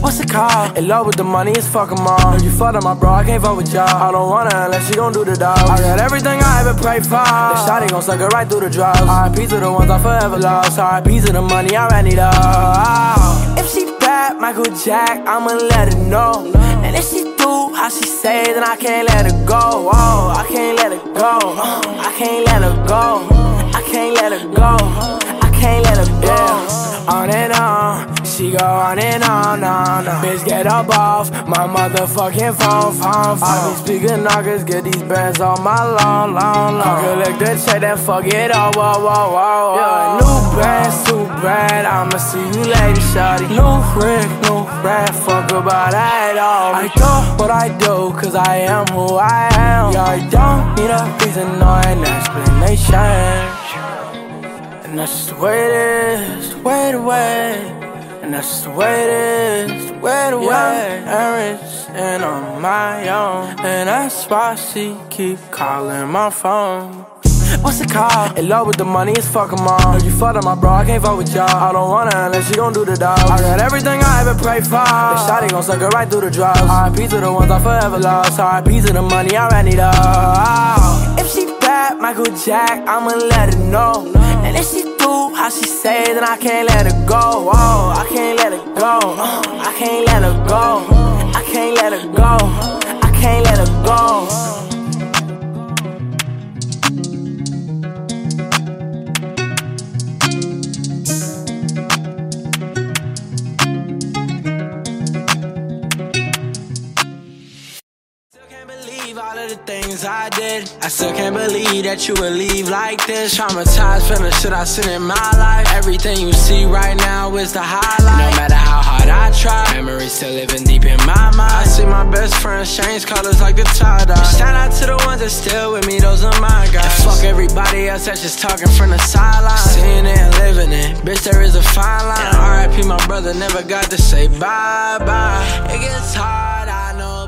What's it called? In love with the money, it's fuck 'em all. You fucked up my bro, I can't fuck with y'all. I don't wanna unless she gon' do the dog. I got everything I ever prayed for. The shotty gon' suck it right through the drugs. RIP to the ones I forever lost. RIP to the money I ran it up. If she bad, Michael Jack, I'ma let her know. And if she do how she say, then I can't let her go. Oh, I can't let her go. I can't let her go. I can't let her go. I can't let her go. On and on. She go on and on, on, on. Bitch, get up off my motherfucking phone, phone, phone. I be Speaker Knockerz, get these bands on my long, long, long. Collect the check, then fuck it all, whoa, whoa, whoa, whoa. Yeah, new Benz, too bad. I'ma see you later, shawty. New Rick, new Raf, fuck about that all. I do what I do, cause I am who I am. Yeah, I don't need a reason or an explanation. And that's just the way it is, the way the way. And that's just the way it is, the way the way. I'm rich and on my own. And that's why she keep calling my phone. What's it called? In love with the money, it's fuck 'em all. You fucked up my bro, I can't fuck with y'all. I don't wanna unless she gon' do the dog. I got everything I ever prayed for. The shotty gon' suck it right through the drugs. RIP to the ones I forever lost. RIP to the money I ran it up. If she bad, Michael Jack, I'ma let her know. And if she do how she say, then I can't let her go. Oh, I can't let her go. I can't let her go. I can't let her go. I can't let her go. The things I did. I still can't believe that you would leave like this. Traumatized from the shit I seen in my life. Everything you see right now is the highlight. No matter how hard I try, memories still living deep in my mind. I see my best friends change colors like the tie dye. Shout out to the ones that still with me, those are my guys. And fuck everybody else that's just talking from the sideline. Seeing it and living it, bitch, there is a fine line. RIP, my brother never got to say bye bye. It gets hard, I know,